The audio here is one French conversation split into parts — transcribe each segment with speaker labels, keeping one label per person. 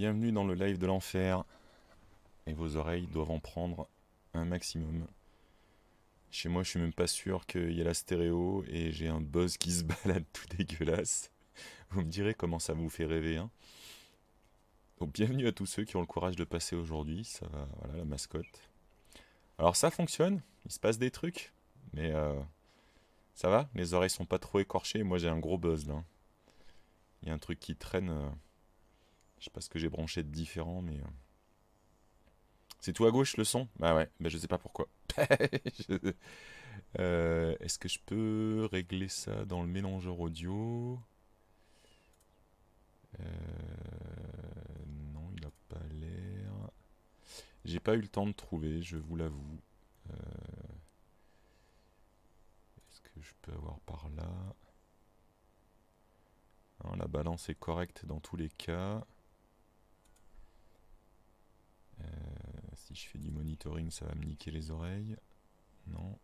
Speaker 1: Bienvenue dans le live de l'enfer. Et vos oreilles doivent en prendre un maximum. Chez moi, je suis même pas sûr qu'il y ait la stéréo et j'ai un buzz qui se balade tout dégueulasse. Vous me direz comment ça vous fait rêver. Hein Donc, bienvenue à tous ceux qui ont le courage de passer aujourd'hui. Ça va, voilà la mascotte. Alors, ça fonctionne. Il se passe des trucs. Mais euh, ça va Les oreilles sont pas trop écorchées. Moi, j'ai un gros buzz là. Il y a un truc qui traîne. euh, je sais pas ce que j'ai branché de différent, mais. euh, C'est tout à gauche le son? Bah ouais, bah je sais pas pourquoi. Euh, Est-ce que je peux régler ça dans le mélangeur audio? Euh, Non, il a pas l'air. J'ai pas eu le temps de trouver, je vous l'avoue. Est-ce que je peux avoir par là? La balance est correcte dans tous les cas. Euh, si je fais du monitoring, ça va me niquer les oreilles. Non.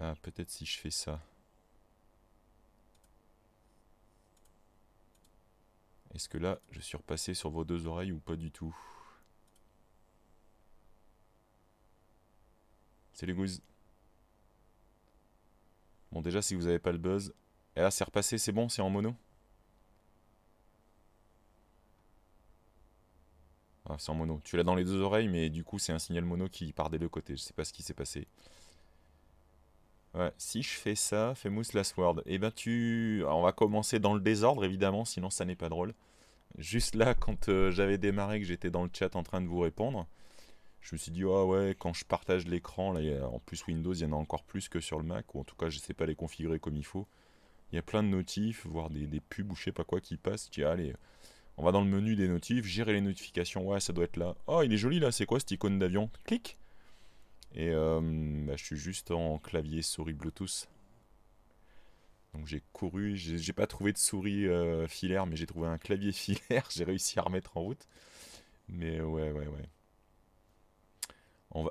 Speaker 1: Ah, peut-être si je fais ça. Est-ce que là, je suis repassé sur vos deux oreilles ou pas du tout? C'est les gouzes. Bon, déjà, si vous n'avez pas le buzz. Et là, c'est repassé, c'est bon, c'est en mono? Ah, c'est en mono. Tu l'as dans les deux oreilles, mais du coup, c'est un signal mono qui part des deux côtés. Je sais pas ce qui s'est passé. Ouais, si je fais ça, Famous Last Word, et ben tu... on va commencer dans le désordre, évidemment, sinon ça n'est pas drôle. Juste là, quand euh, j'avais démarré, que j'étais dans le chat en train de vous répondre, je me suis dit, ah ouais, quand je partage l'écran, là, en plus Windows, il y en a encore plus que sur le Mac, ou en tout cas, je sais pas les configurer comme il faut. Il y a plein de notifs, voire des, pubs ou je sais pas quoi qui passent. Allez, on va dans le menu des notifs, gérer les notifications, ouais, ça doit être là. Oh, il est joli là, c'est quoi cette icône d'avion? Clic Et euh, bah, je suis juste en clavier souris Bluetooth. Donc j'ai couru, j'ai pas trouvé de souris euh, filaire, mais j'ai trouvé un clavier filaire, j'ai réussi à remettre en route. Mais ouais, ouais, ouais.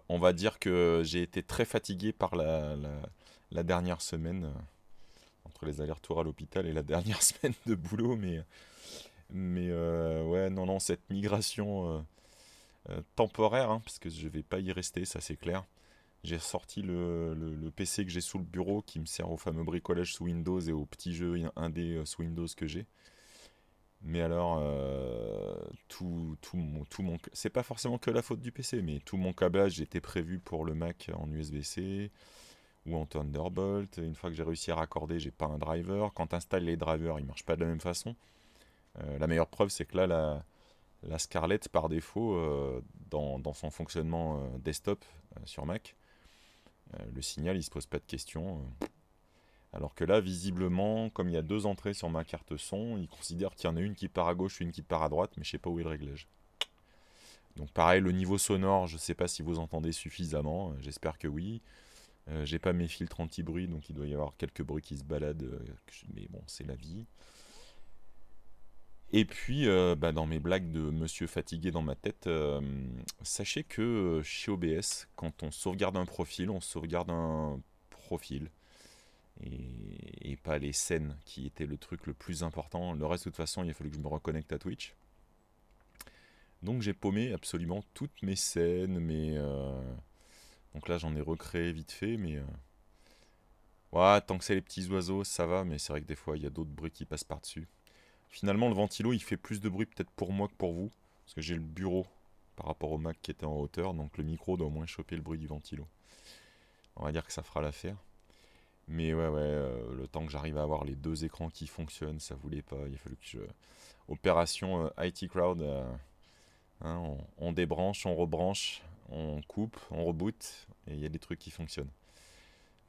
Speaker 1: On va, dire que j'ai été très fatigué par la, dernière semaine, euh, entre les allers-retours à l'hôpital et la dernière semaine de boulot, mais, mais euh, ouais, non, non, cette migration euh, euh, temporaire, hein, parce que je vais pas y rester, ça c'est clair. J'ai sorti le, le- PC que j'ai sous le bureau qui me sert au fameux bricolage sous Windows et aux petits jeux indés sous Windows que j'ai. Mais alors, tout, tout mon, tout mon, c'est pas forcément que la faute du PC, mais tout mon câblage était prévu pour le Mac en USB-C ou en Thunderbolt. Une fois que j'ai réussi à raccorder, j'ai pas un driver. Quand tu installes les drivers, ils marchent pas de la même façon. Euh, la meilleure preuve, c'est que là, la, Scarlett, par défaut, euh, dans, son fonctionnement euh, desktop sur Mac, le signal, il se pose pas de questions. Alors que là, visiblement, comme il y a deux entrées sur ma carte son, il considère qu'il y en a une qui part à gauche une qui part à droite, mais je sais pas où est le réglage. Donc pareil, le niveau sonore, je sais pas si vous entendez suffisamment, j'espère que oui. J'ai pas mes filtres anti-bruit, donc il doit y avoir quelques bruits qui se baladent, mais bon, c'est la vie. Et puis, euh, bah, dans mes blagues de monsieur fatigué dans ma tête, euh, sachez que euh, chez OBS, quand on sauvegarde un profil, on sauvegarde un profil et, pas les scènes qui étaient le truc le plus important. Le reste, de toute façon, il a fallu que je me reconnecte à Twitch. Donc j'ai paumé absolument toutes mes scènes, euh, Donc là, j'en ai recréé vite fait, mais... Ouais, tant que c'est les petits oiseaux, ça va, mais c'est vrai que des fois, il y a d'autres bruits qui passent par-dessus. Finalement, le ventilo, il fait plus de bruit peut-être pour moi que pour vous, parce que j'ai le bureau par rapport au Mac qui était en hauteur, donc le micro doit au moins choper le bruit du ventilo. On va dire que ça fera l'affaire. Mais ouais, ouais, euh, le temps que j'arrive à avoir les deux écrans qui fonctionnent, ça voulait pas. Il a fallu que je. Opération euh, IT Crowd. euh, hein, on, on débranche, on rebranche, on coupe, on reboot, et il y a des trucs qui fonctionnent.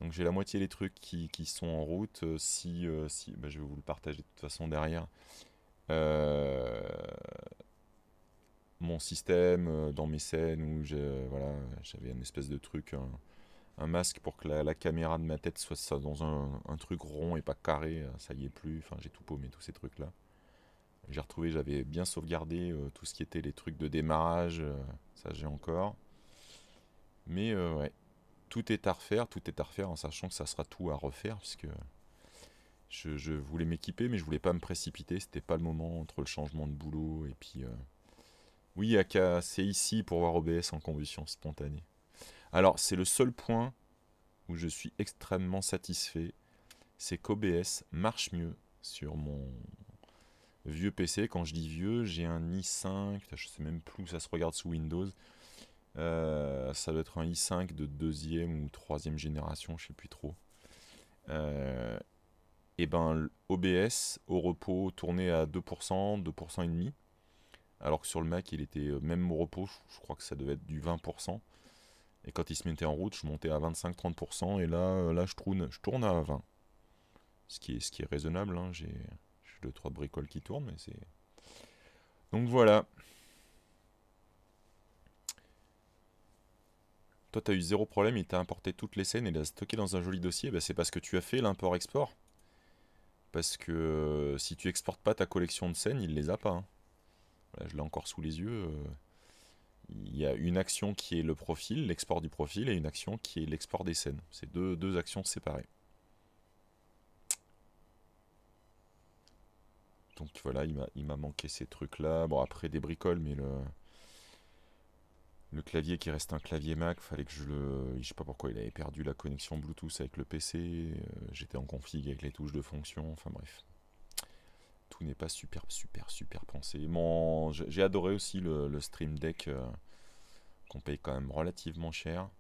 Speaker 1: Donc j'ai la moitié des trucs qui, qui sont en route. euh, si, euh, si bah, je vais vous le partager de toute façon derrière. Euh, mon système dans mes scènes où j'ai- voilà, j'avais une espèce de truc, un, un masque pour que la, la caméra de ma tête soit dans un, un truc rond et pas carré, ça y est plus, enfin j'ai tout paumé tous ces trucs là. J'ai retrouvé, j'avais bien sauvegardé tout ce qui était les trucs de démarrage, ça j'ai encore. Mais ouais, tout est à refaire, tout est à refaire en sachant que ça sera tout à refaire puisque Je, voulais m'équiper, mais je voulais pas me précipiter. C'était pas le moment entre le changement de boulot et puis. Euh, oui, c'est ici pour voir OBS en combustion spontanée. Alors, c'est le seul point où je suis extrêmement satisfait. C'est qu'OBS marche mieux sur mon vieux PC. Quand je dis vieux, j'ai un i5. Je sais même plus où ça se regarde sous Windows. Euh, ça doit être un i5 de deuxième ou troisième génération, je sais plus trop. Euh, et ben OBS au repos tournait à 2%, 2% et demi. Alors que sur le Mac, il était euh, même au repos, je crois que ça devait être du 20%. Et quand il se mettait en route, je montais à 25-30%. Et là, là je, tourne, je tourne à 20. Ce qui est, ce qui est raisonnable. Hein. J'ai 2-3 bricoles qui tournent, mais c'est. Donc voilà. Toi, tu as eu zéro problème, il t'a importé toutes les scènes et l'a stocké dans un joli dossier. Bah, c'est parce que tu as fait l'import-export. Parce que euh, si tu exportes pas ta collection de scènes, il les a pas. Hein. je l'ai encore sous les yeux. Euh. il y a une action qui est le profil, l'export du profil, et une action qui est l'export des scènes. C'est deux, deux actions séparées. Donc voilà, il m'a manqué ces trucs-là. Bon, après des bricoles, mais le, le clavier qui reste un clavier Mac, fallait que je le. Je sais pas pourquoi il avait perdu la connexion Bluetooth avec le PC. Euh, j'étais en config avec les touches de fonction. Enfin bref. Tout n'est pas super, super, super pensé. Bon, J'ai adoré aussi le, Stream Deck euh, qu'on paye quand même relativement cher.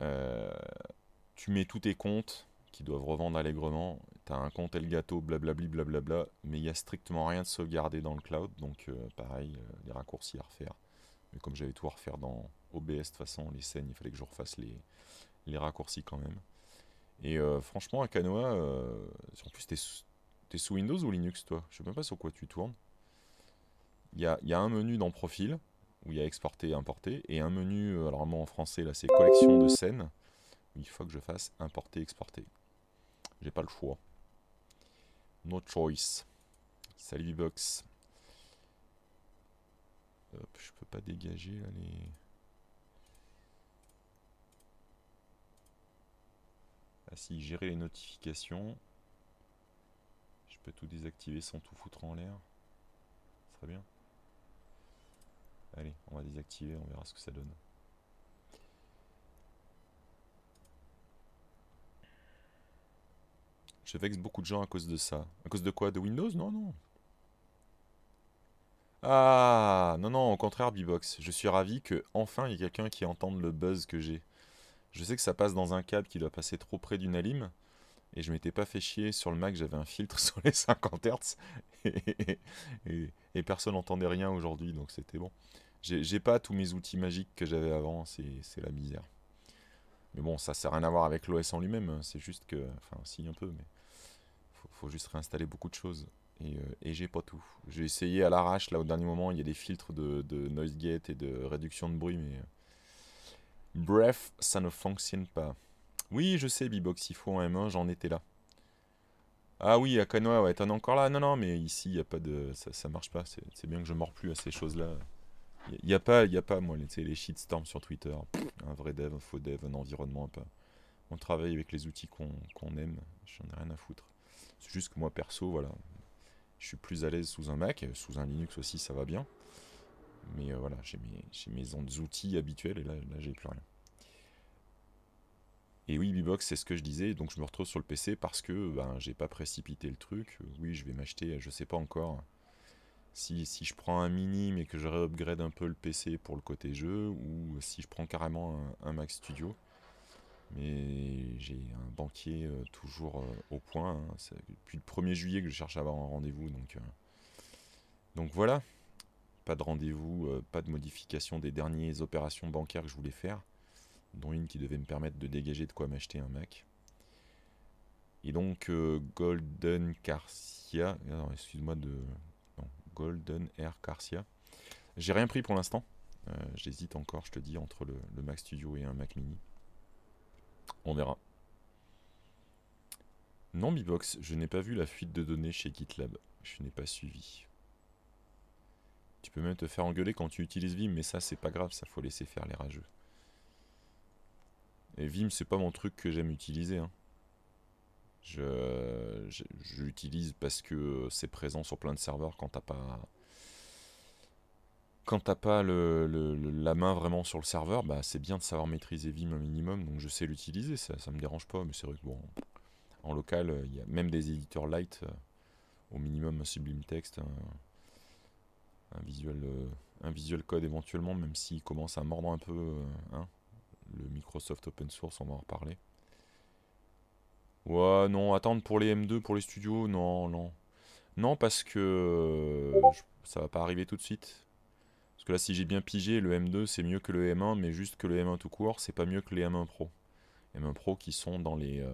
Speaker 1: Euh, tu mets tous tes comptes qui doivent revendre allègrement. Tu as un compte Elgato, blablabli, blablabla, mais il n'y a strictement rien de sauvegardé dans le cloud, donc euh, pareil, euh, les raccourcis à refaire. Mais comme j'avais tout à refaire dans OBS, de toute façon, les scènes, il fallait que je refasse les, les raccourcis quand même. Et euh, franchement, à Canoa, en plus, t'es es sous Windows ou Linux, toi? Je sais même pas sur quoi tu tournes. Il y a, y a, un menu dans Profil, où il y a Exporter et Importer, et un menu, alors moi en français, là, c'est Collection de scènes, il faut que je fasse Importer, Exporter. J'ai pas le choix. No choice. Salut box. Je peux pas dégager les. Ah si, gérer les notifications. Je peux tout désactiver sans tout foutre en l'air. Serait bien. Allez, on va désactiver, on verra ce que ça donne. Je vexe beaucoup de gens à cause de ça. À cause de quoi? De Windows? Non, non. Ah, non, non, au contraire, Bbox. Je suis ravi que enfin il y ait quelqu'un qui entende le buzz que j'ai. Je sais que ça passe dans un câble qui doit passer trop près d'une alim. Et je m'étais pas fait chier sur le Mac, j'avais un filtre sur les 50 Hz. Et, personne n'entendait rien aujourd'hui, donc c'était bon. J'ai pas tous mes outils magiques que j'avais avant, c'est la misère. Mais bon, ça sert rien à voir avec l'OS en lui-même, hein. c'est juste que. Enfin, si, un peu, mais faut juste réinstaller beaucoup de choses. Et, euh, et j'ai pas tout. J'ai essayé à l'arrache, là au dernier moment, il y a des filtres de, noise gate et de réduction de bruit, mais. Euh, bref, ça ne fonctionne pas. Oui, je sais, Bibox, il faut un M1, j'en étais là. Ah oui, à Kanoa, ouais, t'en es encore là? Non, non, mais ici, il a pas de. Ça, marche pas. C'est bien que je mords plus à ces choses-là. Il n'y a, pas, y a pas, moi, les, les shitstorms sur Twitter. un vrai dev, un faux dev, un environnement, un. On travaille avec les outils qu'on aime. J'en ai rien à foutre. C'est juste que moi, perso, voilà, je suis plus à l'aise sous un Mac, sous un Linux aussi, ça va bien. Mais euh, voilà, j'ai mes, outils habituels et là, là j'ai plus rien. Et oui, Bbox, c'est ce que je disais, donc je me retrouve sur le PC parce que ben, j'ai pas précipité le truc. Oui, je vais m'acheter, je sais pas encore. Si, si, je prends un mini mais que je réupgrade un peu le PC pour le côté jeu, ou si je prends carrément un Mac Studio. Mais j'ai un banquier euh, toujours euh, au point. Hein. Depuis le 1er juillet que je cherche à avoir un rendez-vous. Donc, euh, voilà. Pas de rendez-vous, pas de modification des dernières opérations bancaires que je voulais faire. Dont une qui devait me permettre de dégager de quoi m'acheter un Mac. Et donc Golden Carcia. excuse-moi de. Golden Air Carcia. J'ai rien pris pour l'instant. J'hésite encore, je te dis, entre le Mac Studio et un Mac Mini. On verra. Non, Bibox, je n'ai pas vu la fuite de données chez GitLab. Je n'ai pas suivi. Tu peux même te faire engueuler quand tu utilises Vim, mais ça, c'est pas grave, ça faut laisser faire les rageux. Et Vim, c'est pas mon truc que j'aime utiliser. Hein. Je, je, je l'utilise parce que c'est présent sur plein de serveurs quand t'as pas quand t'as pas la main vraiment sur le serveur, bah c'est bien de savoir maîtriser Vim un minimum, donc je sais l'utiliser, ça, ça me dérange pas, mais c'est vrai que bon, en local, euh, il y a même des éditeurs light, euh, au minimum un Sublime Text, un, visual, euh, visual code éventuellement, même s'il commence à mordre un peu hein, le Microsoft Open Source, on va en reparler. Ouais, non, attendre pour les M2, pour les studios, non, non. Non, parce que euh, ça va pas arriver tout de suite. Parce que là, si j'ai bien pigé, le M2 c'est mieux que le M1, mais juste que le M1 tout court, c'est pas mieux que les M1 Pro. M1 Pro qui sont dans les, euh,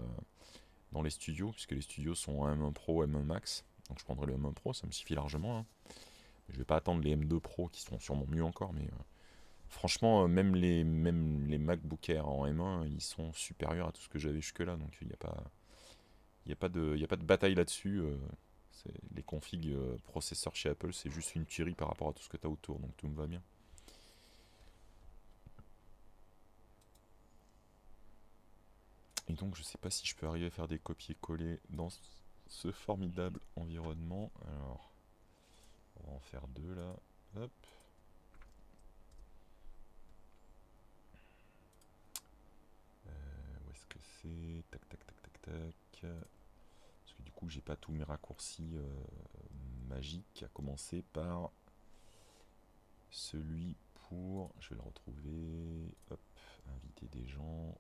Speaker 1: dans les studios, puisque les studios sont M1 Pro, M1 Max. Donc je prendrai le M1 Pro, ça me suffit largement. hein. Je vais pas attendre les M2 Pro qui sont sûrement mieux encore, mais euh, franchement, euh, même les, même les MacBook Air en M1, ils sont supérieurs à tout ce que j'avais jusque-là. Donc il n'y a pas, il a a pas de bataille là-dessus. Les configs euh, processeurs chez Apple, c'est juste une tuerie par rapport à tout ce que tu as autour, donc tout me va bien. Et donc je sais pas si je peux arriver à faire des copier-coller dans ce formidable environnement. Alors, on va en faire deux là. Hop. Euh, où est-ce que c'est? Tac, tac, tac, tac, tac. J'ai pas tous mes raccourcis euh, magiques, à commencer par celui pour. Je vais le retrouver. Hop, inviter des gens.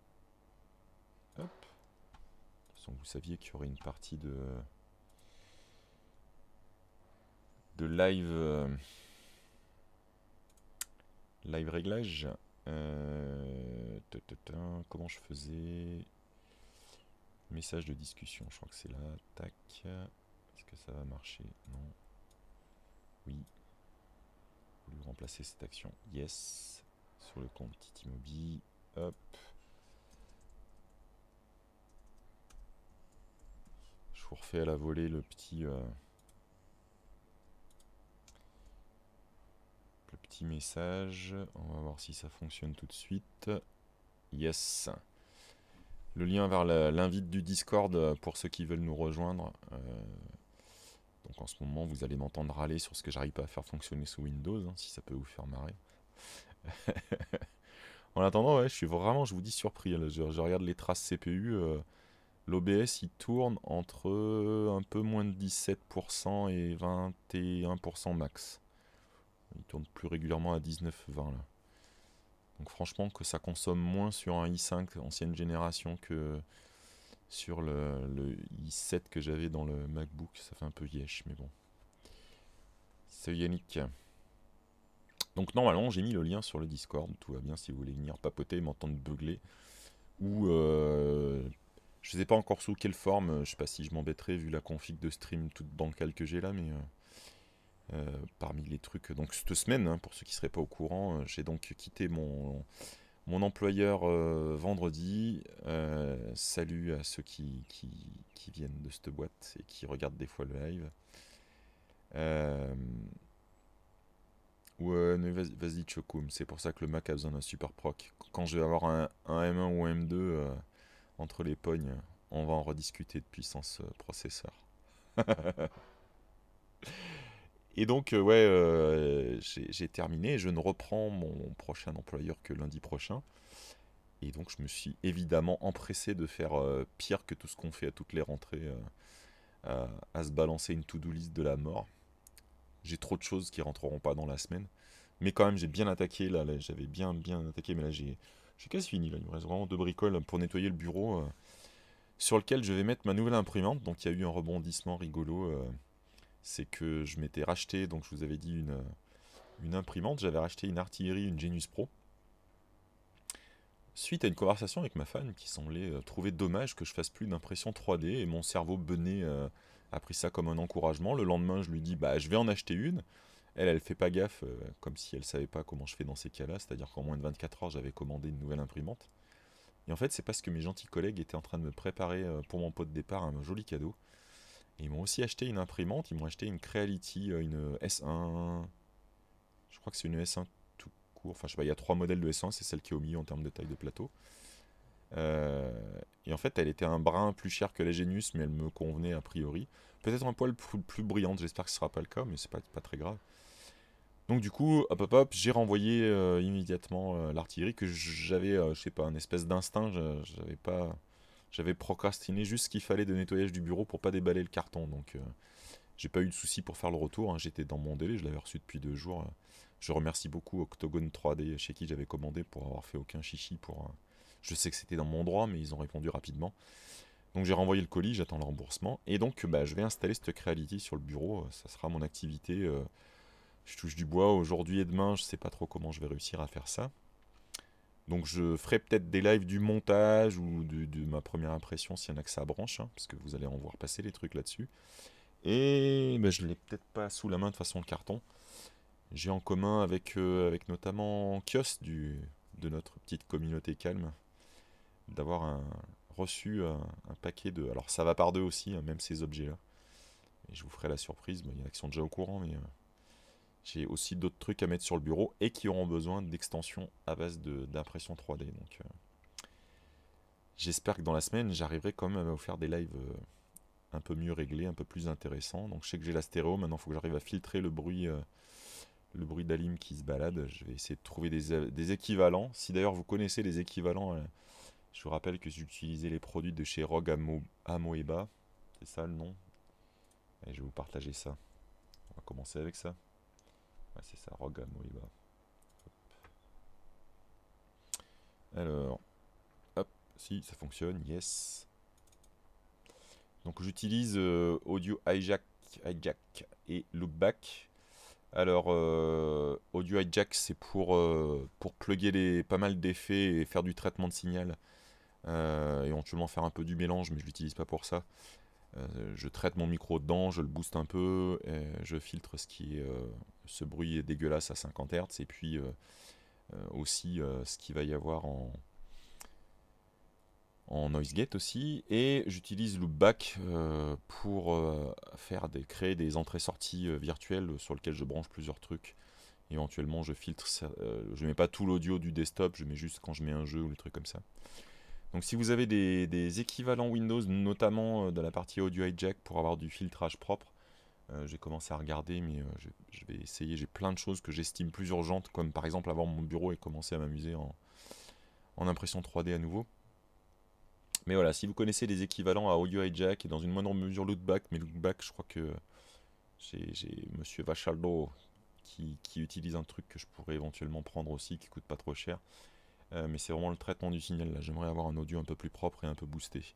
Speaker 1: Hop. De toute façon, vous saviez qu'il y aurait une partie de de live euh, live réglage. Euh, comment je faisais? Message de discussion, je crois que c'est là. Tac. Est-ce que ça va marcher? Non. Oui. Vous remplacer cette action? Yes. Sur le compte Titimobi. Hop. Je vous refais à la volée le petit. euh, le petit message. On va voir si ça fonctionne tout de suite. Yes. Le lien vers l'invite du Discord euh, pour ceux qui veulent nous rejoindre. Euh, donc en ce moment, vous allez m'entendre râler sur ce que j'arrive pas à faire fonctionner sous Windows, hein, si ça peut vous faire marrer. en attendant, ouais, je suis vraiment, je vous dis, surpris. je regarde les traces CPU. euh, L'OBS, il tourne entre un peu moins de 17% et 21% max. Il tourne plus régulièrement à 19-20 là. Donc franchement que ça consomme moins sur un i5 ancienne génération que sur le, le i7 que j'avais dans le MacBook, ça fait un peu yesh, mais bon. Salut Yannick. Donc normalement j'ai mis le lien sur le Discord, tout va bien si vous voulez venir papoter, m'entendre beugler. Ou euh, je sais pas encore sous quelle forme, je sais pas si je m'embêterai vu la config de stream toute bancale que j'ai là, mais euh, euh, parmi les trucs, donc cette semaine, hein, pour ceux qui seraient pas au courant, euh, j'ai donc quitté mon, mon employeur euh, vendredi. Salut à ceux qui, qui, viennent de cette boîte et qui regardent des fois le live. Ouais, vas-y, Chocoum, c'est pour ça que le Mac a besoin d'un super proc. Quand je vais avoir un, un M1 ou un M2 euh, entre les pognes, on va en rediscuter de puissance processeur. Et donc, euh, ouais, euh, j'ai terminé. Je ne reprends mon prochain employeur que lundi prochain. Et donc, je me suis évidemment empressé de faire euh, pire que tout ce qu'on fait à toutes les rentrées, à, se balancer une to-do list de la mort. J'ai trop de choses qui rentreront pas dans la semaine. Mais quand même, j'ai bien attaqué. Là, j'avais bien, bien attaqué. Mais là, j'ai quasi fini. Là. Il me reste vraiment deux bricoles pour nettoyer le bureau sur lequel je vais mettre ma nouvelle imprimante. Donc, il y a eu un rebondissement rigolo. C'est que je m'étais racheté, donc je vous avais dit une, une imprimante, j'avais racheté une artillerie, une Genius Pro, suite à une conversation avec ma femme qui semblait euh, trouver dommage que je fasse plus d'impression 3D, et mon cerveau bené euh, a pris ça comme un encouragement. Le lendemain, je lui dis, bah je vais en acheter une. Elle, elle fait pas gaffe, euh, comme si elle savait pas comment je fais dans ces cas-là, c'est-à-dire qu'en moins de 24 heures, j'avais commandé une nouvelle imprimante. Et en fait, c'est parce que mes gentils collègues étaient en train de me préparer euh, pour mon pot de départ un joli cadeau. Ils m'ont aussi acheté une imprimante, ils m'ont acheté une Creality, euh, une S1. Je crois que c'est une S1 tout court. Enfin, je sais pas, il y a trois modèles de S1, c'est celle qui est au milieu en termes de taille de plateau. Euh, Et en fait, elle était un brin plus cher que la Genius, mais elle me convenait a priori. Peut-être un poil plus, brillante, j'espère que ce sera pas le cas, mais c'est pas, pas très grave. Donc du coup, hop hop hop, j'ai renvoyé euh, immédiatement euh, l'artillerie que j'avais, je sais pas, un espèce d'instinct, j'avais pas, j'avais procrastiné juste ce qu'il fallait de nettoyage du bureau pour pas déballer le carton. Donc j'ai pas eu de souci pour faire le retour, hein. j'étais dans mon délai, je l'avais reçu depuis deux jours. Je remercie beaucoup Octogone 3D chez qui j'avais commandé pour avoir fait aucun chichi. Pour, euh, Je sais que c'était dans mon droit, mais ils ont répondu rapidement. Donc j'ai renvoyé le colis, j'attends le remboursement. Et donc bah, je vais installer cette Creality sur le bureau. Ça sera mon activité. Euh, je touche du bois aujourd'hui et demain. Je sais pas trop comment je vais réussir à faire ça. Donc je ferai peut-être des lives du montage ou de, ma première impression s'il y en a que ça branche. Hein, parce que vous allez en voir passer les trucs là-dessus. Et bah, je ne l'ai peut-être pas sous la main de façon carton j'ai en commun avec, euh, avec notamment Kios de notre petite communauté calme d'avoir reçu un, paquet de... Alors ça va par deux aussi, hein, même ces objets-là. Et je vous ferai la surprise, il y en a qui sont déjà au courant, mais euh, j'ai aussi d'autres trucs à mettre sur le bureau et qui auront besoin d'extensions à base d'impression 3D. Donc euh, j'espère que dans la semaine, j'arriverai quand même à vous faire des lives un peu mieux réglés, un peu plus intéressants. Donc je sais que j'ai la stéréo, maintenant il faut que j'arrive à filtrer le bruit le bruit d'Alim qui se balade. Je vais essayer de trouver des, équivalents. Si d'ailleurs vous connaissez les équivalents, euh, je vous rappelle que j'utilisais les produits de chez Rogue Amo, Amoeba. C'est ça le nom? Je vais vous partager ça. On va commencer avec ça. C'est ça, Rogue Amoeba. Alors, hop, si ça fonctionne, yes. Donc j'utilise euh, Audio Hijack, Hijack et Loopback. Alors, euh, Audio Hijack, c'est pour, euh, pour plugger les, pas mal d'effets et faire du traitement de signal. Euh, éventuellement faire un peu du mélange, mais je l'utilise pas pour ça. je traite mon micro dedans, je le booste un peu, je filtre ce qui est ce bruit est dégueulasse à 50 Hz, et puis aussi ce qu'il va y avoir en, en noise gate aussi. Et j'utilise Loopback euh, pour euh, faire des, créer des entrées-sorties euh, virtuelles sur lesquelles je branche plusieurs trucs. Éventuellement je filtre je mets pas tout l'audio du desktop je mets juste quand je mets un jeu ou des trucs comme ça. Donc si vous avez des, équivalents Windows notamment de la partie audio hijack pour avoir du filtrage propre j'ai commencé à regarder mais je, je, vais essayer j'ai plein de choses que j'estime plus urgentes comme par exemple avoir mon bureau et commencer à m'amuser en, en impression 3D à nouveau mais voilà, si vous connaissez des équivalents à Audio Hijack et dans une moindre mesure Lootback, mais Lootback, je crois que j'ai Monsieur Vachaldo qui, utilise un truc que je pourrais éventuellement prendre aussi, qui coûte pas trop cher. Euh, mais c'est vraiment le traitement du signal là. J'aimerais avoir un audio un peu plus propre et un peu boosté.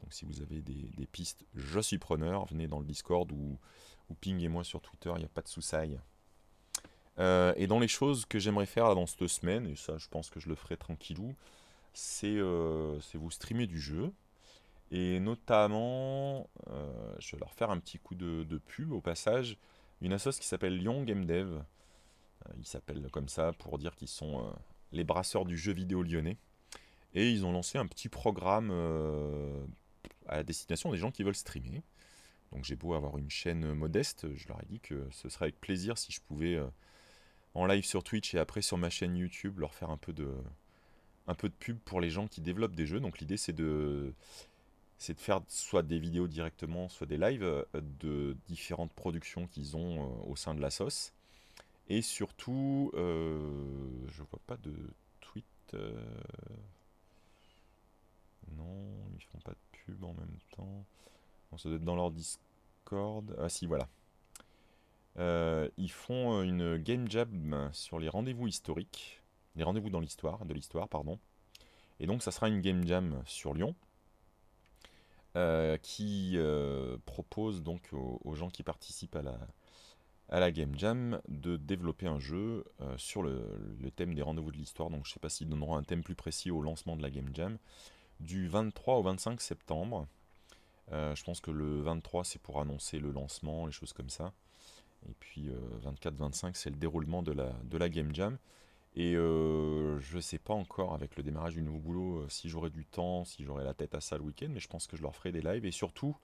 Speaker 1: Donc si vous avez des, pistes, je suis preneur. Venez dans le Discord ou, ou pinguez-moi sur Twitter, il n'y a pas de soucis. Euh, et dans les choses que j'aimerais faire dans cette semaine, et ça je pense que je le ferai tranquillou, euh, c'est vous streamer du jeu. Et notamment, euh, je vais leur faire un petit coup de, pub au passage, une assoce qui s'appelle Lyon Game Dev. Euh, ils s'appellent comme ça pour dire qu'ils sont les brasseurs du jeu vidéo lyonnais. Et ils ont lancé un petit programme à destination des gens qui veulent streamer. Donc j'ai beau avoir une chaîne modeste, je leur ai dit que ce serait avec plaisir si je pouvais en live sur Twitch et après sur ma chaîne YouTube leur faire un peu de, un peu de pub pour les gens qui développent des jeux. Donc l'idée c'est de c'est de faire soit des vidéos directement, soit des lives euh, de différentes productions qu'ils ont euh, au sein de la sauce. Et surtout, euh, je vois pas de tweet. Non, ils font pas de en même temps. ça doit être dans leur Discord. Ah si, voilà. ils font une game jam sur les rendez-vous historiques les rendez-vous dans l'histoire, de l'histoire, pardon. Et donc ça sera une game jam sur Lyon, euh, qui euh, propose donc aux, gens qui participent à la, à la game jam de développer un jeu euh, sur le, thème des rendez-vous de l'histoire. Donc je ne sais pas s'ils donneront un thème plus précis au lancement de la game jam. Du 23 au 25 septembre. je pense que le 23 c'est pour annoncer le lancement, les choses comme ça. Et puis 24-25 c'est le déroulement de la, game jam. Et euh, je sais pas encore avec le démarrage du nouveau boulot euh, si j'aurai du temps, si j'aurai la tête à ça le week-end, mais je pense que je leur ferai des lives. Et surtout,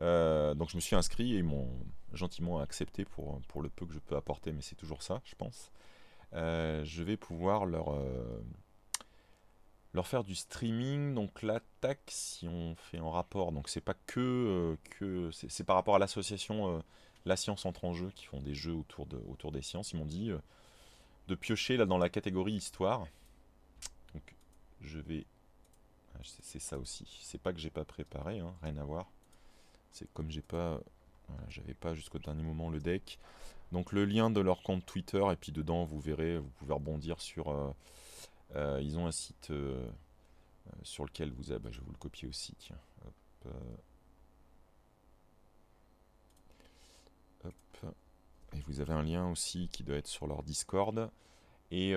Speaker 1: euh, donc je me suis inscrit et ils m'ont gentiment accepté pour le peu que je peux apporter, mais c'est toujours ça, je pense. je vais pouvoir leur, leur faire du streaming. Donc l'attaque, si on fait en rapport, donc c'est pas que, euh, que c'est par rapport à l'association euh, La Science entre en jeu qui font des jeux autour, de, autour des sciences. Ils m'ont dit de piocher là dans la catégorie histoire. Donc je vais, ah, c'est ça aussi. C'est pas que j'ai pas préparé, hein, rien à voir. C'est comme j'ai pas, j'avais pas jusqu'au dernier moment le deck. Donc le lien de leur compte Twitter et puis dedans vous verrez, vous pouvez rebondir sur euh, ils ont un site euh, euh, sur lequel vous avez, bah, je vais vous le copier aussi, tiens. Et vous avez un lien aussi qui doit être sur leur Discord. Et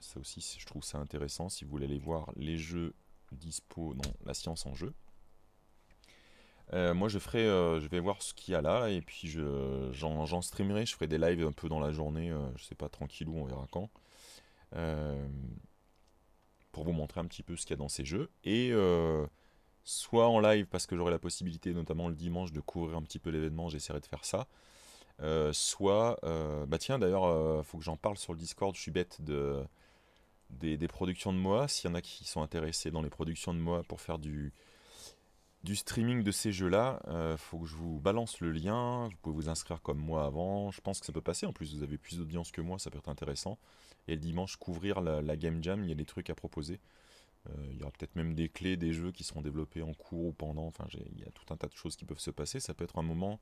Speaker 1: ça aussi, je trouve ça intéressant si vous voulez aller voir les jeux dispo dans la science en jeu. Moi, je ferai, je vais voir ce qu'il y a là, et puis j'en streamerai. Je ferai des lives un peu dans la journée, je sais pas, tranquillou, on verra quand. Euh, pour vous montrer un petit peu ce qu'il y a dans ces jeux. Et euh, soit en live, parce que j'aurai la possibilité, notamment le dimanche, de couvrir un petit peu l'événement, j'essaierai de faire ça. Euh, soit, bah tiens, d'ailleurs, faut que j'en parle sur le Discord, je suis bête de, des, des productions de moi. S'il y en a qui sont intéressés dans les productions de moi pour faire du, du streaming de ces jeux-là, euh, faut que je vous balance le lien. Vous pouvez vous inscrire comme moi avant. Je pense que ça peut passer. En plus, vous avez plus d'audience que moi, ça peut être intéressant. Et le dimanche, couvrir la, Game Jam, il y a des trucs à proposer. Euh, il y aura peut-être même des clés, des jeux qui seront développés en cours ou pendant. Enfin, il y a tout un tas de choses qui peuvent se passer. Ça peut être un moment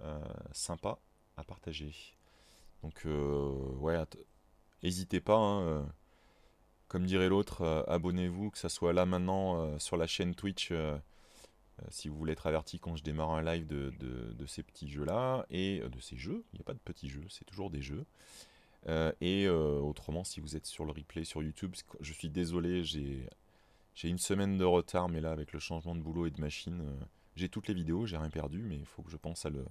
Speaker 1: euh, sympa à partager. Donc, ouais, n'hésitez pas. Hein, comme dirait l'autre, abonnez-vous, que ça soit là maintenant sur la chaîne Twitch. Euh, si vous voulez être averti quand je démarre un live de, ces petits jeux-là, et euh, de ces jeux, il n'y a pas de petits jeux, c'est toujours des jeux. Euh, et autrement, si vous êtes sur le replay sur YouTube, je suis désolé, j'ai une semaine de retard, mais là, avec le changement de boulot et de machine, j'ai toutes les vidéos, j'ai rien perdu, mais il faut que je pense à le,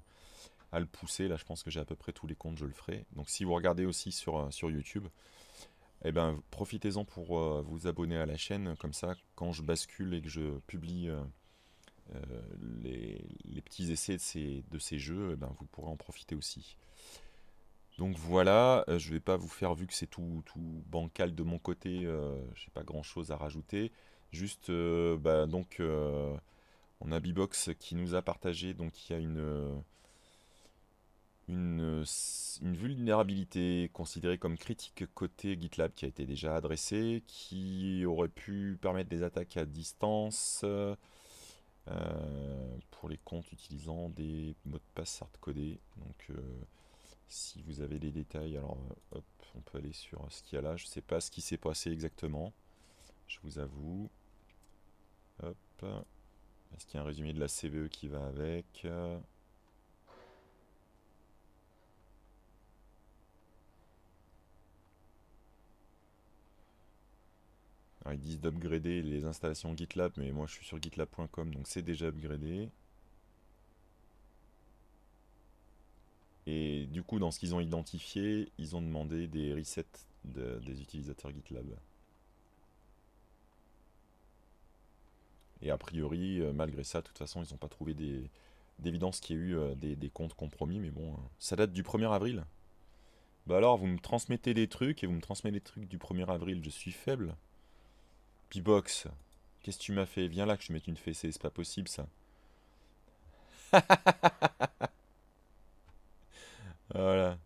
Speaker 1: à le pousser. Là, je pense que j'ai à peu près tous les comptes, je le ferai. Donc, si vous regardez aussi sur, sur YouTube, eh ben, profitez-en pour vous abonner à la chaîne. Comme ça, quand je bascule et que je publie euh, les, petits essais de ces, jeux, eh ben, vous pourrez en profiter aussi. Donc voilà, euh, je ne vais pas vous faire, vu que c'est tout, bancal de mon côté, euh, je n'ai pas grand chose à rajouter. Juste, bah, donc, on a Bbox qui nous a partagé, donc il y a une, vulnérabilité considérée comme critique côté GitLab qui a été déjà adressée, qui aurait pu permettre des attaques à distance. Euh, pour les comptes utilisant des mots de passe hardcodés. Donc euh, si vous avez des détails, alors euh, hop, on peut aller sur ce qu'il y a là. Je ne sais pas ce qui s'est passé exactement. Je vous avoue. Hop. Est-ce qu'il y a un résumé de la CVE qui va avec? Ils disent d'upgrader les installations GitLab, mais moi je suis sur gitlab.com, donc c'est déjà upgradé. Et du coup, dans ce qu'ils ont identifié, ils ont demandé des resets des utilisateurs GitLab. Et a priori, euh, malgré ça, de toute façon, ils n'ont pas trouvé d'évidence qu'il y ait eu euh, des, des, comptes compromis, mais bon, hein. ça date du 1er avril. Bah alors, vous me transmettez des trucs et vous me transmettez des trucs du 1er avril, je suis faible. P-Box, qu'est-ce que tu m'as fait? Viens là que je te mette une fessée, c'est pas possible ça. voilà.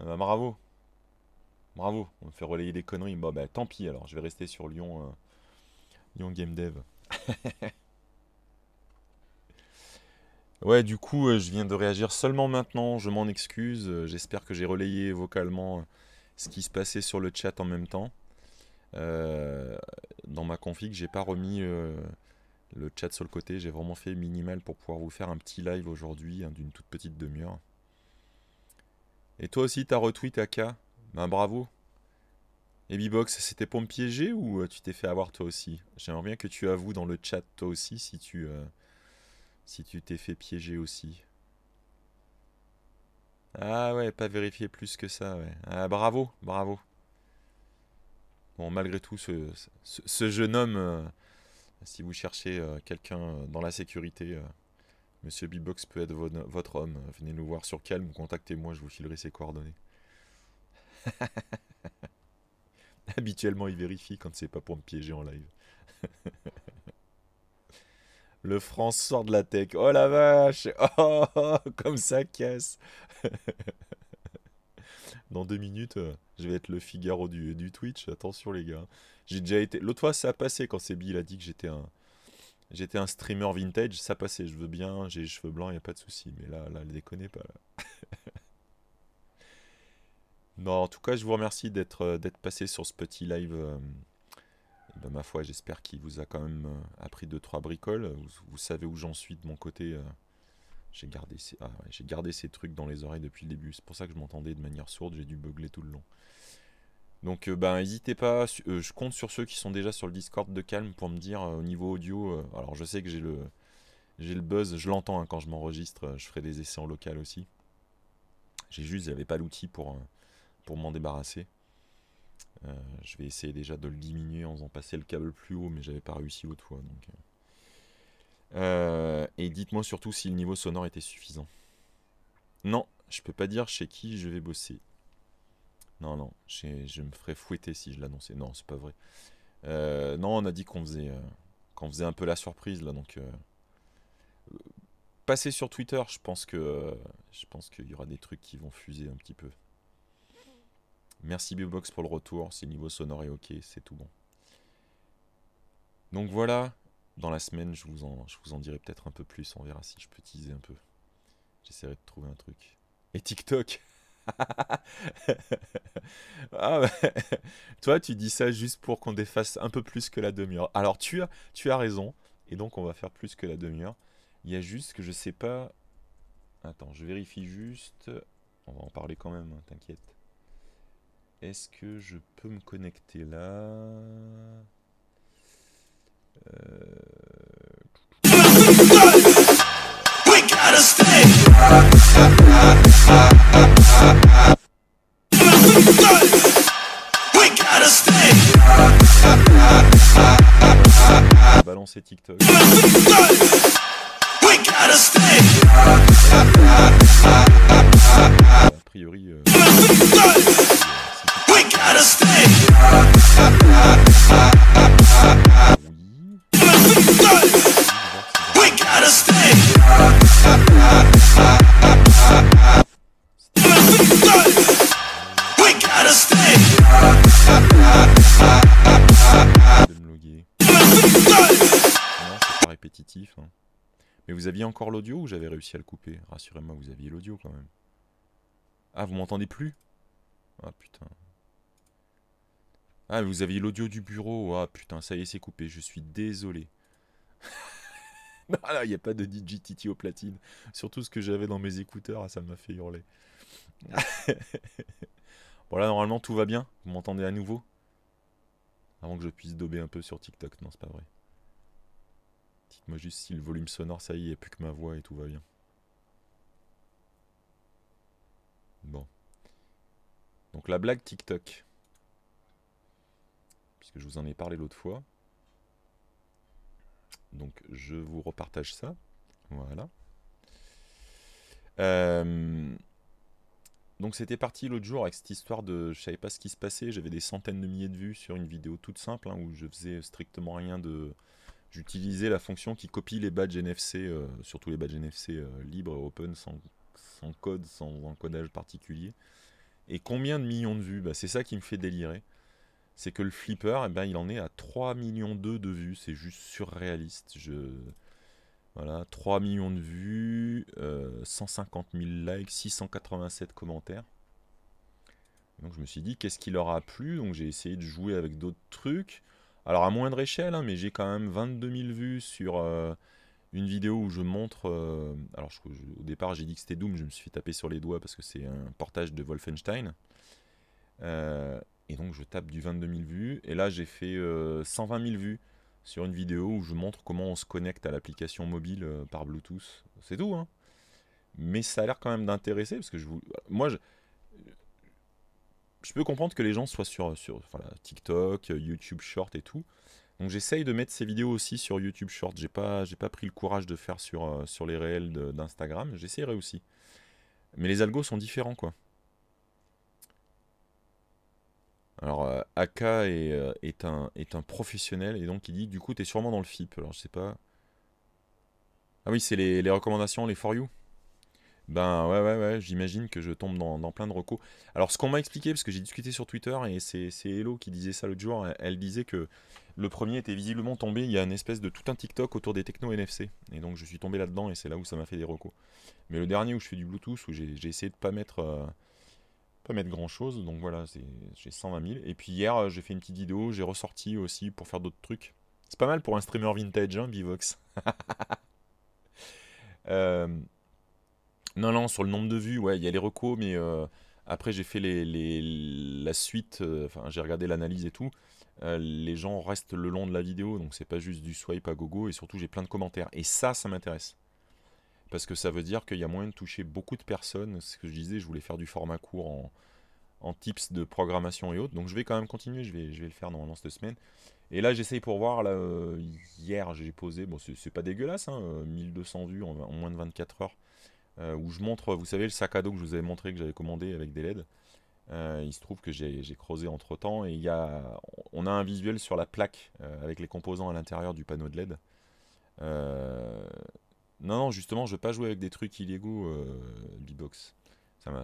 Speaker 1: Ah bah, bravo. Bravo, on me fait relayer des conneries. Bon bah tant pis alors, je vais rester sur Lyon, euh, Lyon Game Dev. ouais, du coup, euh, je viens de réagir seulement maintenant, je m'en excuse. Euh, j'espère que j'ai relayé vocalement ce qui se passait sur le chat en même temps. Euh, dans ma config, j'ai pas remis euh, le chat sur le côté, j'ai vraiment fait minimal pour pouvoir vous faire un petit live aujourd'hui hein, d'une toute petite demi-heure. Et toi aussi, t'as retweet AK Ben bravo. Et B-Box, c'était pour me piéger ou euh, tu t'es fait avoir toi aussi? J'aimerais bien que tu avoues dans le chat toi aussi si tu si tu t'es fait piéger aussi. Ah ouais, pas vérifier plus que ça, ouais. Ah bravo, bravo. Bon, malgré tout, ce, jeune homme, euh, si vous cherchez euh, quelqu'un euh, dans la sécurité, Monsieur B-Box peut être votre homme. Venez nous voir sur Calme contactez-moi, je vous filerai ses coordonnées. Habituellement, il vérifie quand c'est pas pour me piéger en live. Le France sort de la tech. Oh la vache Oh, comme ça casse Dans deux minutes, euh, je vais être le Figaro du, Twitch. Attention les gars. J'ai déjà été... L'autre fois, ça a passé quand Sebi a dit que j'étais un... J'étais un streamer vintage, ça passait, je veux bien, j'ai les cheveux blancs, il a pas de souci. Mais là, là, ne déconnez pas. non, en tout cas, je vous remercie d'être euh, passé sur ce petit live. Euh, ma foi, j'espère qu'il vous a quand même appris 2-3 bricoles. Vous, savez où j'en suis de mon côté. J'ai gardé, ces, ah gardé ces trucs dans les oreilles depuis le début. C'est pour ça que je m'entendais de manière sourde. J'ai dû beugler tout le long. Donc ben n'hésitez pas, je compte sur ceux qui sont déjà sur le Discord de Calme pour me dire au niveau audio. alors je sais que j'ai le, j'ai le buzz, je l'entends hein, quand je m'enregistre, je ferai des essais en local aussi. J'ai juste, j'avais pas l'outil pour, pour m'en débarrasser. je vais essayer déjà de le diminuer en faisant passer le câble plus haut, mais j'avais pas réussi autrefois. Donc, et dites-moi surtout si le niveau sonore était suffisant. Non, je peux pas dire chez qui je vais bosser. Non, non, je me ferais fouetter si je l'annonçais. Non, c'est pas vrai. Euh, non, on a dit qu'on faisait, euh, qu'on faisait un peu la surprise là, donc euh, passez sur Twitter. Je pense que je pense qu'il y aura des trucs qui vont fuser un petit peu. Merci Biobox pour le retour. Si le niveau sonore est ok, c'est tout bon. Donc voilà, dans la semaine, je vous en, je vous en dirai peut-être un peu plus. On verra si je peux teaser un peu. J'essaierai de trouver un truc. Et TikTok ah Toi, tu dis ça juste pour qu'on défasse un peu plus que la demi-heure. Alors, tu as, tu as raison. Et donc, on va faire plus que la demi-heure. Il y a juste que je sais pas. Attends, je vérifie juste. On va en parler quand même, hein, t'inquiète. Est-ce que je peux me connecter là? Balancer TikTok. A priori. Euh... Mais vous aviez encore l'audio ou j'avais réussi à le couper? Rassurez-moi, vous aviez l'audio quand même. Ah, vous m'entendez plus? Ah putain. Ah, vous aviez l'audio du bureau. Ah putain, ça y est, c'est coupé. Je suis désolé. non, il n'y a pas de DJTT au platine. Surtout ce que j'avais dans mes écouteurs, ah, ça m'a fait hurler. bon, là, normalement, tout va bien? Vous m'entendez à nouveau? Avant que je puisse dober un peu sur TikTok. Non, c'est pas vrai. Dites-moi juste si le volume sonore, ça y est, plus que ma voix et tout va bien. Bon. Donc la blague TikTok. Puisque je vous en ai parlé l'autre fois. Donc je vous repartage ça. Voilà. Euh, donc c'était parti l'autre jour avec cette histoire de... Je savais pas ce qui se passait. J'avais des centaines de milliers de vues sur une vidéo toute simple hein, où je faisais strictement rien de j'utilisais la fonction qui copie les badges NFC, euh, surtout les badges NFC euh, libres, open, sans, code, sans encodage particulier. Et combien de millions de vues? Bah, C'est ça qui me fait délirer. C'est que le flipper, eh ben, il en est à 3 millions de vues. C'est juste surréaliste. Je... Voilà, 3 millions de vues, 150 euh, 000 likes, 687 commentaires. Donc je me suis dit, qu'est-ce qui leur a plu? Donc j'ai essayé de jouer avec d'autres trucs. Alors à moindre échelle, hein, mais j'ai quand même 22 000 vues sur euh, une vidéo où je montre... Euh, alors au départ j'ai dit que c'était Doom, je me suis fait taper sur les doigts parce que c'est un portage de Wolfenstein. Euh, et donc je tape du 22 000 vues. Et là j'ai fait 120 000 vues sur une vidéo où je montre comment on se connecte à l'application mobile par Bluetooth. C'est tout, hein. Mais ça a l'air quand même d'intéresser parce que je vous... Moi, je je peux comprendre que les gens soient sur, TikTok, YouTube Short et tout. Donc j'essaye de mettre ces vidéos aussi sur YouTube Short. J'ai pas, pas pris le courage de faire sur, euh, sur les réels d'Instagram. J'essaierai aussi. Mais les algos sont différents, quoi. Alors, euh, Aka est, euh, est, un, est un professionnel et donc il dit du coup, tu es sûrement dans le FIP. Alors, je sais pas. Ah oui, c'est les, les recommandations, les for you? Ben ouais, ouais, ouais, j'imagine que je tombe dans, plein de recos. Alors, ce qu'on m'a expliqué, parce que j'ai discuté sur Twitter et c'est Hello qui disait ça l'autre jour, elle, disait que le premier était visiblement tombé. Il y a une espèce de tout un TikTok autour des techno NFC. Et donc, je suis tombé là-dedans et c'est là où ça m'a fait des recos. Mais le dernier où je fais du Bluetooth, où j'ai essayé de pas mettre. euh, pas mettre grand chose, donc voilà, j'ai 120 000. Et puis hier, j'ai fait une petite vidéo, j'ai ressorti aussi pour faire d'autres trucs. C'est pas mal pour un streamer vintage, hein, Bivox. Euh, non, non, sur le nombre de vues, ouais, il y a les recos, mais euh, après j'ai fait la suite, euh, enfin j'ai regardé l'analyse et tout. Euh, les gens restent le long de la vidéo, donc c'est pas juste du swipe à gogo, et surtout j'ai plein de commentaires. Et ça, ça m'intéresse. Parce que ça veut dire qu'il y a moyen de toucher beaucoup de personnes. C'est ce que je disais, je voulais faire du format court en, tips de programmation et autres. Donc je vais quand même continuer, je vais, le faire normalement cette semaine. Et là j'essaye pour voir, hier j'ai posé, bon c'est pas dégueulasse, hein, euh, 1200 vues en, en moins de 24 heures, euh, où je montre, vous savez, le sac à dos que je vous avais montré que j'avais commandé avec des LED. Euh, il se trouve que j'ai creusé entre temps et il y a, on a un visuel sur la plaque euh, avec les composants à l'intérieur du panneau de LED. Non, non, justement, je veux pas jouer avec des trucs illégaux, Bbox.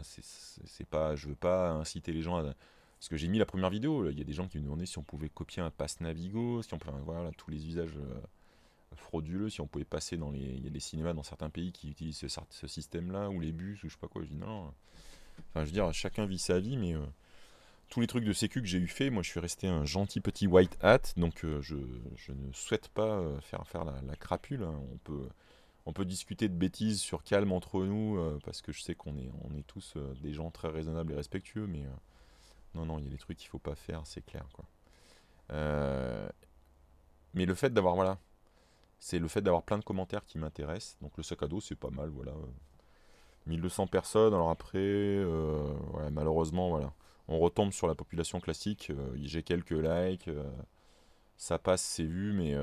Speaker 1: C'est pas, je veux pas inciter les gens à. Parce que j'ai mis la première vidéo, il y a des gens qui me demandaient si on pouvait copier un pass Navigo, si on pouvait, voilà, tous les usages frauduleux, si on pouvait passer dans les, il y a des cinémas dans certains pays qui utilisent ce, système-là, ou les bus, ou je sais pas quoi. Je dis non. Enfin, je veux dire, chacun vit sa vie, mais euh, tous les trucs de sécu que j'ai eu fait, moi, je suis resté un gentil petit white hat, donc euh, je, je ne souhaite pas euh, faire faire la, crapule. hein. On peut on peut discuter de bêtises sur calme entre nous, parce que je sais qu'on est, on est tous des gens très raisonnables et respectueux, mais non, non, il y a des trucs qu'il faut pas faire, c'est clair, quoi. Mais le fait d'avoir, voilà, c'est le fait d'avoir plein de commentaires qui m'intéressent. Donc le sac à dos, c'est pas mal, voilà. euh, 1200 personnes, alors après, euh, malheureusement, voilà. On retombe sur la population classique, euh, j'ai quelques likes, euh, ça passe, c'est vu, mais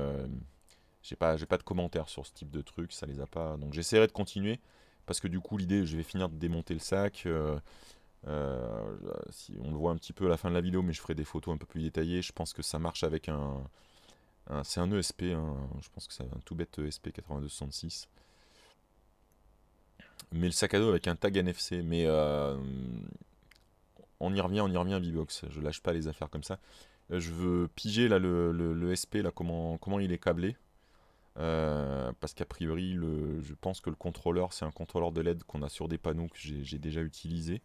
Speaker 1: j'ai pas, pas de commentaires sur ce type de truc, ça les a pas. Donc j'essaierai de continuer, parce que du coup, l'idée, je vais finir de démonter le sac. on le voit un petit peu à la fin de la vidéo, mais je ferai des photos un peu plus détaillées. Je pense que ça marche avec un. Un- c'est un ESP, un- je pense que c'est un tout bête E ESP 8266. Mais le sac à dos avec un tag NFC. Mais euh, on y revient, on y revient, B-Box. Je lâche pas les affaires comme ça. Euh, Je veux piger le, le, SP, comment, il est câblé. Euh, parce qu'a priori, je pense que le contrôleur, c'est un contrôleur de LED qu'on a sur des panneaux que j'ai déjà utilisé.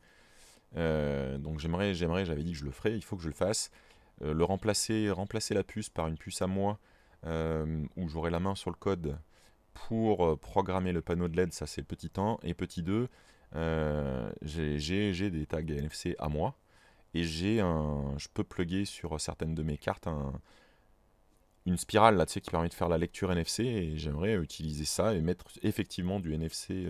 Speaker 1: Donc j'aimerais, j'aimerais, j'avais dit que je le ferais, il faut que je le fasse. Euh, le remplacer, remplacer la puce par une puce à moi, euh, où j'aurai la main sur le code pour euh, programmer le panneau de LED, ça c'est le petit 1. Et petit 2, euh, j'ai des tags NFC à moi. Et j'ai un, je peux plugger sur certaines de mes cartes un, une spirale là, tu sais, qui permet de faire la lecture NFC. Et j'aimerais utiliser ça et mettre effectivement du NFC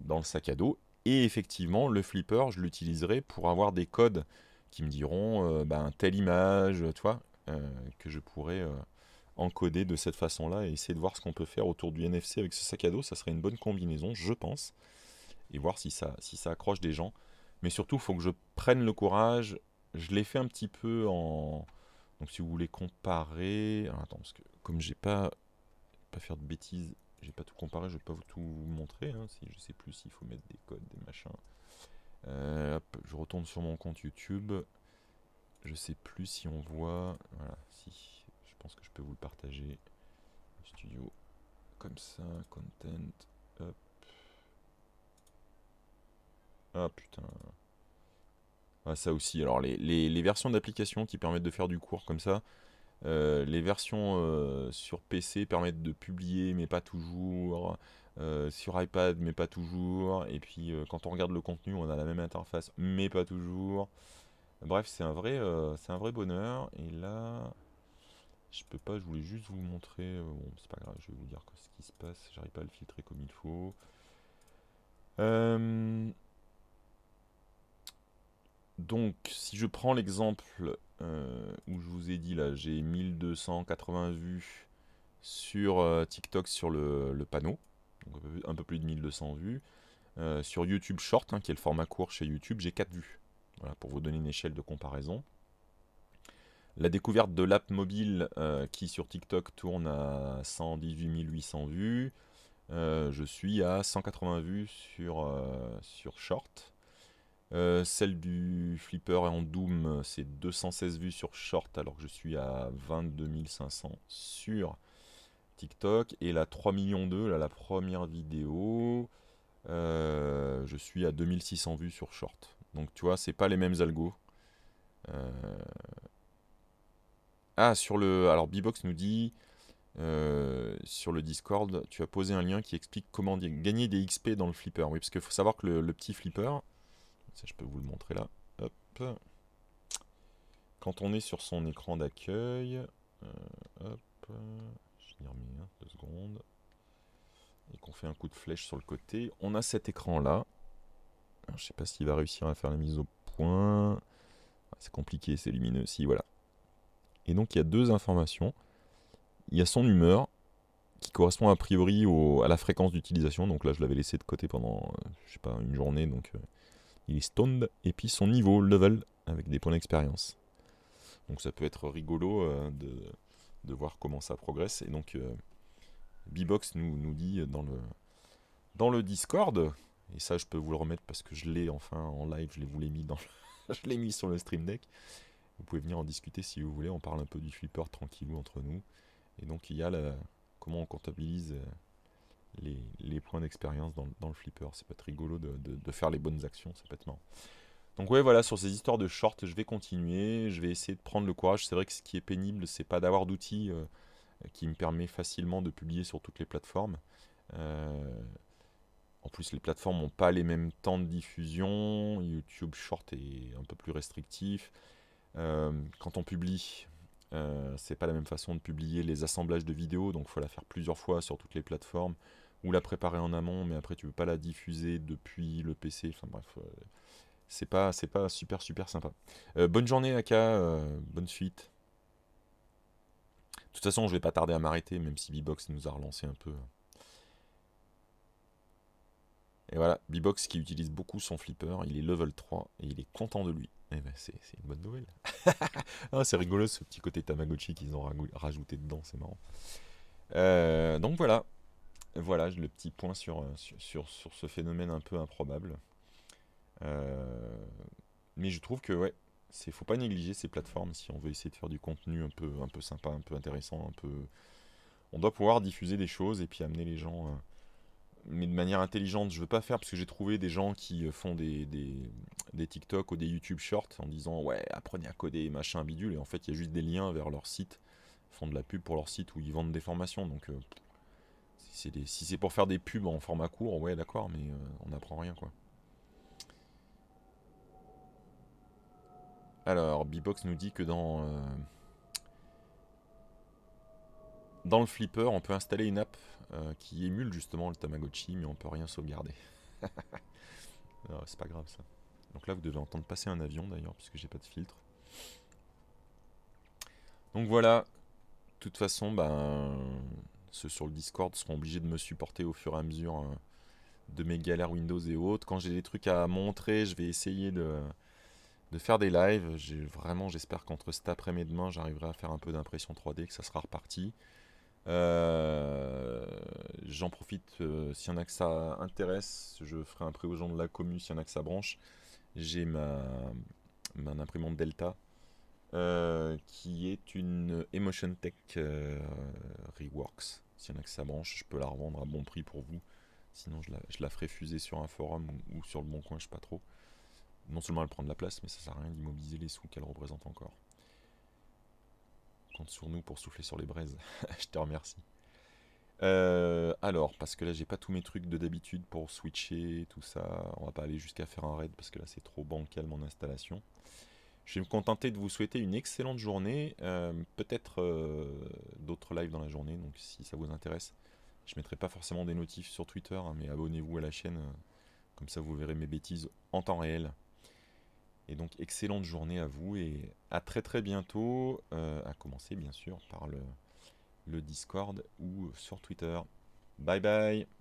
Speaker 1: dans le sac à dos. Et effectivement, le flipper, je l'utiliserai pour avoir des codes qui me diront euh, ben, telle image, tu vois, euh, que je pourrais euh, encoder de cette façon-là et essayer de voir ce qu'on peut faire autour du NFC avec ce sac à dos. Ça serait une bonne combinaison, je pense, et voir si ça, si ça accroche des gens. Mais surtout, il faut que je prenne le courage. Je l'ai fait un petit peu en. Donc, si vous voulez comparer. Alors, attends, parce que comme j'ai pas. Pas faire de bêtises, j'ai pas tout comparé, je vais pas tout vous montrer. hein, si, je sais plus s'il faut mettre des codes, des machins. Euh, je retourne sur mon compte YouTube. Je sais plus si on voit. Voilà, si. Je pense que je peux vous le partager. Studio. Comme ça, content. Hop. Ah putain. Ah, ça aussi. Alors, les versions d'applications qui permettent de faire du cours comme ça. euh, les versions euh, sur PC permettent de publier, mais pas toujours. Euh, sur iPad, mais pas toujours. Et puis, euh, quand on regarde le contenu, on a la même interface, mais pas toujours. Bref, c'est un vrai, euh, c'est un vrai bonheur. Et là, je peux pas, je voulais juste vous montrer. bon, c'est pas grave, je vais vous dire ce qui se passe. J'arrive pas à le filtrer comme il faut. Donc, si je prends l'exemple où je vous ai dit là, j'ai 1280 vues sur TikTok sur le panneau, un peu, plus de 1200 vues. Euh, sur YouTube Short, hein, qui est le format court chez YouTube, j'ai 4 vues. Voilà, pour vous donner une échelle de comparaison. La découverte de l'app mobile euh, qui sur TikTok tourne à 118 800 vues. Euh, je suis à 180 vues sur, Short. celle du Flipper en Doom, c'est 216 vues sur Short alors que je suis à 22 500 sur TikTok. Et la 3 millions 2, là, la première vidéo, je suis à 2600 vues sur Short. Donc tu vois, c'est pas les mêmes algos. Ah, sur le. Alors, Bbox nous dit euh, sur le Discord, tu as posé un lien qui explique comment gagner des XP dans le flipper. Oui, parce qu'il faut savoir que le, petit flipper, ça je peux vous le montrer là. Quand on est sur son écran d'accueil, euh, hop, secondes, et qu'on fait un coup de flèche sur le côté, on a cet écran là. je ne sais pas s'il va réussir à faire la mise au point. Ah, c'est compliqué, c'est lumineux. Si, voilà. Et donc il y a deux informations. Il y a son humeur, qui correspond a priori à la fréquence d'utilisation. Donc là, je l'avais laissé de côté pendant, euh, je sais pas, une journée. Donc euh, il est stoned. Et puis son niveau, level, avec des points d'expérience. Donc ça peut être rigolo euh, de, voir comment ça progresse. Et donc B-Box nous, nous dit dans le, dans le Discord, et ça je peux vous le remettre parce que je l'ai enfin en live, je l'ai mis dans l'ai mis sur le stream deck. Vous pouvez venir en discuter si vous voulez. On parle un peu du flipper tranquillou entre nous. Et donc il y a la, comment on comptabilise euh, les, points d'expérience dans, le flipper. C'est pas être rigolo de, faire les bonnes actions, c'est pas être marrant. Donc ouais voilà, sur ces histoires de short, je vais continuer, je vais essayer de prendre le courage. C'est vrai que ce qui est pénible, c'est pas d'avoir d'outils euh, qui me permet facilement de publier sur toutes les plateformes. Euh, en plus, les plateformes n'ont pas les mêmes temps de diffusion. YouTube Short est un peu plus restrictif. Euh, quand on publie, c'est pas la même façon de publier les assemblages de vidéos, donc il faut la faire plusieurs fois sur toutes les plateformes, ou la préparer en amont, mais après tu peux pas la diffuser depuis le PC. Enfin bref, c'est pas, c'est pas super super sympa. bonne journée Aka, bonne suite. De toute façon, je vais pas tarder à m'arrêter, même si B-Box nous a relancé un peu. Et voilà, B-Box qui utilise beaucoup son flipper, il est level 3 et il est content de lui. Eh ben c'est une bonne nouvelle. ah, c'est rigolo ce petit côté Tamagotchi qu'ils ont rajouté dedans, c'est marrant. Euh, donc voilà, voilà le petit point euh, sur, ce phénomène un peu improbable. Euh, mais je trouve que ouais, c'est faut pas négliger ces plateformes si on veut essayer de faire du contenu un peu un peu sympa, un peu intéressant, un peu. On doit pouvoir diffuser des choses et puis amener les gens mais de manière intelligente. Je veux pas faire parce que j'ai trouvé des gens qui euh, font des, des, TikTok ou des YouTube Shorts en disant ouais apprenez à coder machin bidule et en fait il y a juste des liens vers leur site, ils font de la pub pour leur site où ils vendent des formations donc euh, si c'est pour faire des pubs en format court ouais d'accord mais euh, on n'apprend rien quoi. Alors Bbox nous dit que dans dans le flipper on peut installer une app euh, qui émule justement le Tamagotchi, mais on peut rien sauvegarder. c'est pas grave ça. Donc là, vous devez entendre passer un avion d'ailleurs, puisque j'ai pas de filtre. Donc voilà. De toute façon, ben, ceux sur le Discord seront obligés de me supporter au fur et à mesure hein, de mes galères Windows et autres. Quand j'ai des trucs à montrer, je vais essayer de, de faire des lives. Vraiment, j'espère qu'entre cet après-midi et demain, j'arriverai à faire un peu d'impression 3D, que ça sera reparti. Euh, j'en profite, euh, s'il y en a que ça intéresse, je ferai un prêt aux gens de la commune s'il y en a que ça branche. J'ai ma, ma imprimante Delta, euh, qui est une Emotion Tech Reworks. S'il y en a que ça branche, je peux la revendre à bon prix pour vous. Sinon, je la, je la ferai fuser sur un forum ou, sur le bon coin, je sais pas trop. Non seulement elle prend de la place, mais ça sert à rien d'immobiliser les sous qu'elle représente encore sur nous pour souffler sur les braises. je te remercie. Euh, alors, parce que là, j'ai pas tous mes trucs de d'habitude pour switcher, tout ça. On va pas aller jusqu'à faire un raid parce que là, c'est trop bancal mon installation. Je vais me contenter de vous souhaiter une excellente journée. Euh, peut-être euh, d'autres lives dans la journée, donc si ça vous intéresse. Je mettrai pas forcément des notifs sur Twitter, hein, mais abonnez-vous à la chaîne. comme ça, vous verrez mes bêtises en temps réel. Et donc excellente journée à vous et à très très bientôt, euh, à commencer bien sûr par le, le Discord ou sur Twitter. Bye bye